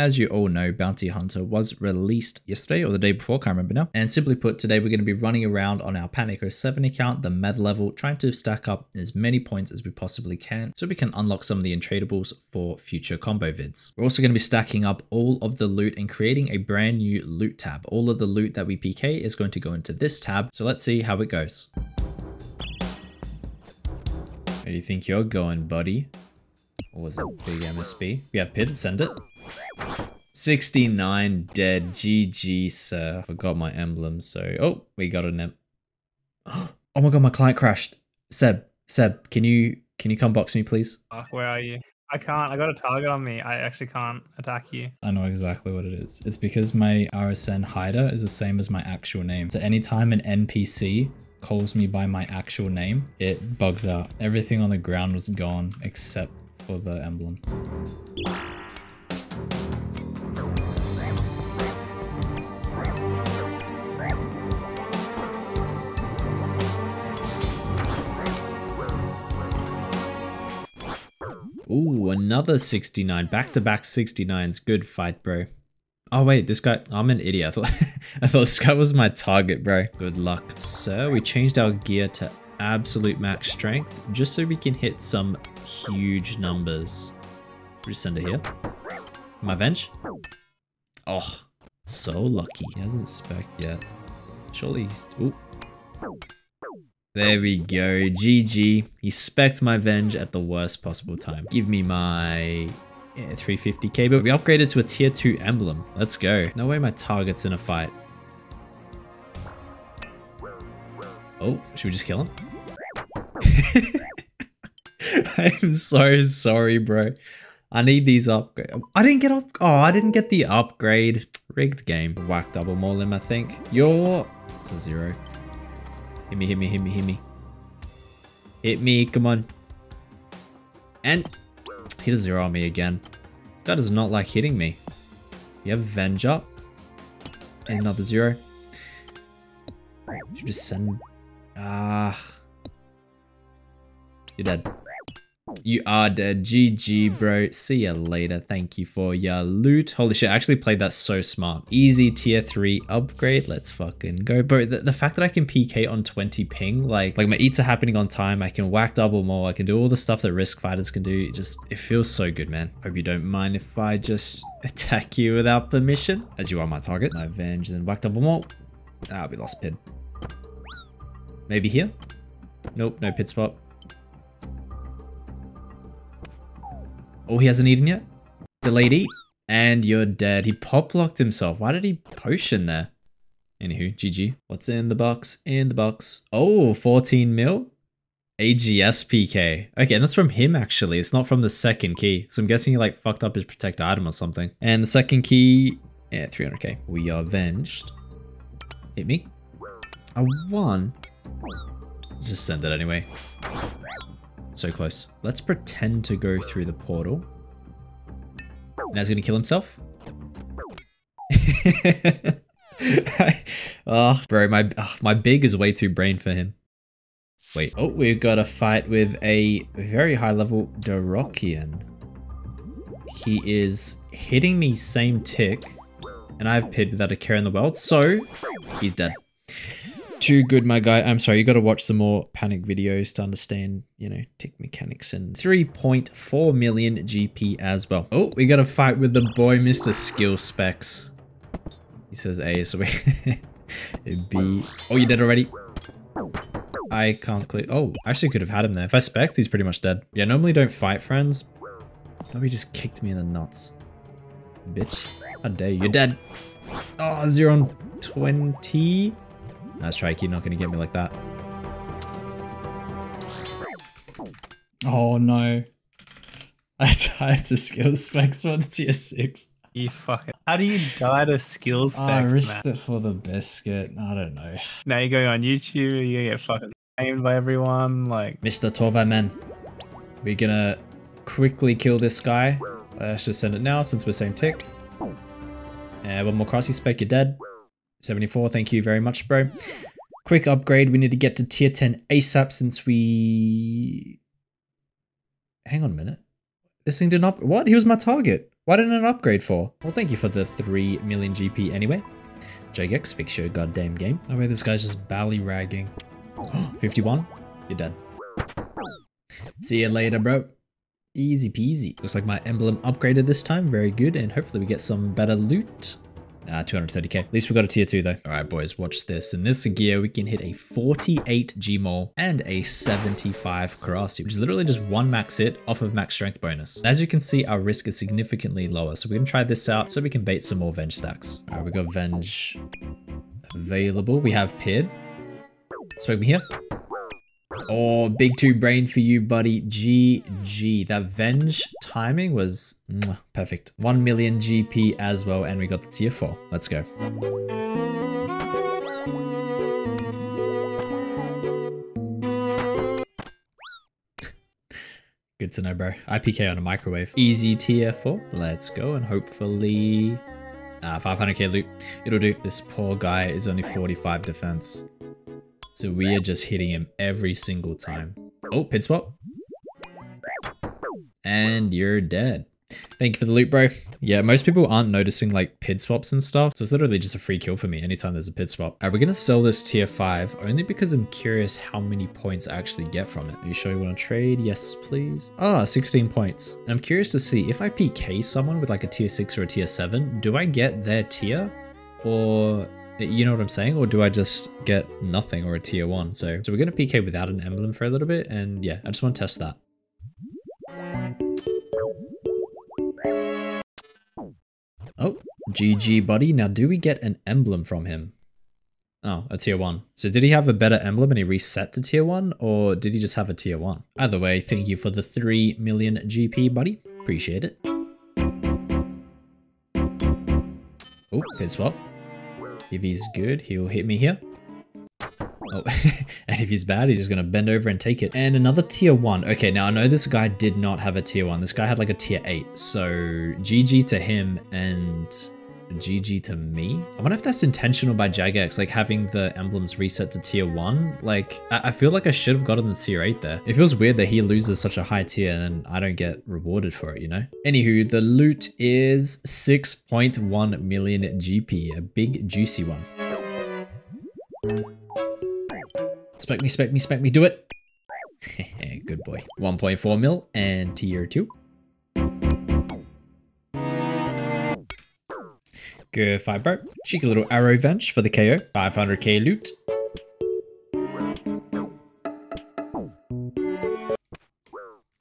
as you all know, Bounty Hunter was released yesterday or the day before, can't remember now. And simply put, today we're going to be running around on our Pan1c 07 account, the med level, trying to stack up as many points as we possibly can so we can unlock some of the untradables for future combo vids. We're also going to be stacking up all of the loot and creating a brand new loot tab. All of the loot that we PK is going to go into this tab. So let's see how it goes. Where do you think you're going, buddy? Or was it big MSB? We have Pid, send it. 69 dead. GG, sir. Forgot my emblem, so... Oh, we got an em... Oh my god, my client crashed. Seb, Seb, can you can you come box me, please? where are you? I can't. I got a target on me. I actually can't attack you. I know exactly what it is. It's because my RSN hider is the same as my actual name. So anytime an NPC calls me by my actual name, it bugs out. Everything on the ground was gone except for the emblem. Another 69. Back-to-back 69s. Good fight, bro. Oh wait, this guy, I'm an idiot. I thought, I thought this guy was my target, bro. Good luck, sir. We changed our gear to absolute max strength just so we can hit some huge numbers. we just send it here. My venge? Oh, so lucky. He hasn't spec yet. Surely he's... Ooh. There we go. GG. He my Venge at the worst possible time. Give me my yeah, 350k, but we upgraded to a tier 2 emblem. Let's go. No way my target's in a fight. Oh, should we just kill him? I'm so sorry, bro. I need these upgrade. I didn't get up. Oh, I didn't get the upgrade. Rigged game. Whack double maul I think. You're... It's a zero. Hit me, hit me, hit me, hit me. Hit me, come on. And hit a zero on me again. That does not like hitting me. You have Venge up. Another zero. Should just send... Ah. You're dead. You are dead. GG, bro. See ya later. Thank you for your loot. Holy shit, I actually played that so smart. Easy tier 3 upgrade. Let's fucking go. Bro, the, the fact that I can PK on 20 ping, like, like my eats are happening on time. I can whack double maul. I can do all the stuff that risk fighters can do. It just, it feels so good, man. Hope you don't mind if I just attack you without permission, as you are my target. I avenge and whack double maul. Ah, we lost pid. Maybe here? Nope, no pid spot. Oh, he hasn't eaten yet? Delayed eat. And you're dead. He pop locked himself. Why did he potion there? Anywho, GG. What's in the box? In the box. Oh, 14 mil? AGS PK. Okay, and that's from him actually. It's not from the second key. So I'm guessing he like fucked up his protect item or something. And the second key, yeah, 300k. We are avenged. Hit me. A one. Just send it anyway. So close. Let's pretend to go through the portal. Now he's gonna kill himself. oh, bro, my oh, my big is way too brain for him. Wait, oh, we've got a fight with a very high level Dyrrochian. He is hitting me same tick, and I have Pid without a care in the world, so he's dead too good, my guy. I'm sorry, you got to watch some more panic videos to understand, you know, tick mechanics and 3.4 million GP as well. Oh, we got to fight with the boy, Mr. Skill Specs. He says A, so we B. Oh, you're dead already? I can't click. Oh, I actually could have had him there. If I spec, he's pretty much dead. Yeah, normally don't fight friends. Nobody just kicked me in the nuts. Bitch. How dare you? You're dead. Oh, zero on 20. That's Strike, you're not going to get me like that. Oh no. I died to skill specs for the tier 6. You fucking. How do you die to skill ah, specs? I risked man? it for the biscuit. I don't know. Now you're going on YouTube, you're gonna get fucking aimed by everyone. Like. Mr. Torvaman. We're gonna quickly kill this guy. Uh, let's just send it now since we're same tick. And one more crossy spec, you're dead. 74, thank you very much, bro. Quick upgrade, we need to get to tier 10 ASAP since we... Hang on a minute. This thing did not... What? He was my target. Why Why didn't it upgrade for? Well, thank you for the 3 million GP anyway. Jagex, fix your goddamn game. Oh wait, this guy's just bally ragging. 51? You're dead. See you later, bro. Easy peasy. Looks like my emblem upgraded this time. Very good. And hopefully we get some better loot. Uh, 230k. At least we got a tier 2 though. Alright boys, watch this. In this gear, we can hit a 48 G maul and a 75 Korasi, which is literally just one max hit off of max strength bonus. As you can see, our risk is significantly lower. So we're going to try this out so we can bait some more Venge stacks. Alright, we got Venge available. We have Pid. Smoke me here. Oh, big two brain for you, buddy. GG. That Venge timing was mwah, perfect. 1 million GP as well, and we got the tier 4. Let's go. Good to know, bro. IPK on a microwave. Easy tier 4. Let's go, and hopefully... Uh, 500k loot. It'll do. This poor guy is only 45 defense. So we are just hitting him every single time. Oh, pid swap. And you're dead. Thank you for the loot, bro. Yeah, most people aren't noticing like pid swaps and stuff. So it's literally just a free kill for me anytime there's a pid swap. Right, we're going to sell this tier 5 only because I'm curious how many points I actually get from it. Are you sure you want to trade? Yes, please. Ah, 16 points. And I'm curious to see if I PK someone with like a tier 6 or a tier 7, do I get their tier? Or you know what I'm saying? Or do I just get nothing or a tier one? So, so we're going to PK without an emblem for a little bit. And yeah, I just want to test that. Oh, GG buddy. Now do we get an emblem from him? Oh, a tier 1. So did he have a better emblem and he reset to tier 1? Or did he just have a tier 1? Either way, thank you for the 3 million GP, buddy. Appreciate it. Oh, pid swap. If he's good, he'll hit me here. Oh, and if he's bad, he's just going to bend over and take it. And another tier 1. Okay, now I know this guy did not have a tier 1. This guy had like a tier 8. So GG to him and GG to me. I wonder if that's intentional by Jagex, like having the emblems reset to tier 1. Like, I, I feel like I should have gotten the tier 8 there. It feels weird that he loses such a high tier and I don't get rewarded for it, you know? Anywho, the loot is 6.1 million GP, a big juicy one. Spec me, spec me, spec me, do it! Good boy. 1.4 mil and tier 2. Good five bro. Cheeky little arrow venge for the KO. 500k loot.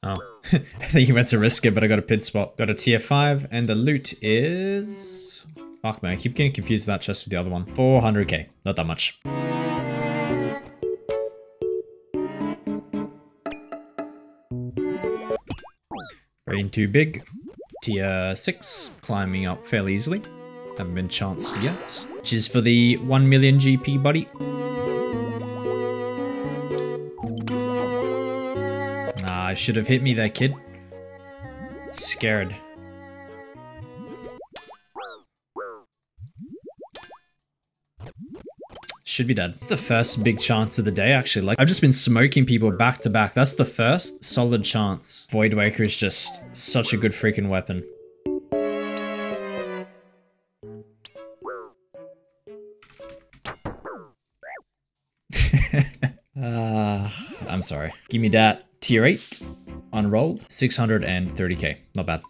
Oh, I think he meant to risk it, but I got a pid spot. Got a tier 5, and the loot is... Fuck man, I keep getting confused that chest with the other one. 400k, not that much. Brain too big. Tier 6, climbing up fairly easily. Haven't been chanced yet. Which is for the 1 million GP, buddy. Ah, I should have hit me there, kid. Scared. Should be dead. It's the first big chance of the day, actually. Like, I've just been smoking people back to back. That's the first solid chance. Voidwaker is just such a good freaking weapon. Uh, I'm sorry. Give me that tier 8 unroll 630k not bad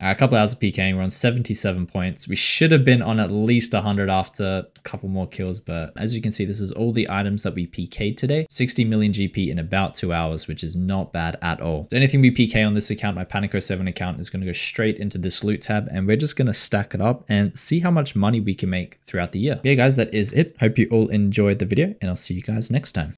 A couple hours of PKing, we're on 77 points. We should have been on at least 100 after a couple more kills, but as you can see, this is all the items that we PK'd today. 60 million GP in about two hours, which is not bad at all. So anything we PK on this account, my Pan1c 07 account, is going to go straight into this loot tab, and we're just going to stack it up and see how much money we can make throughout the year. Yeah, guys, that is it. Hope you all enjoyed the video, and I'll see you guys next time.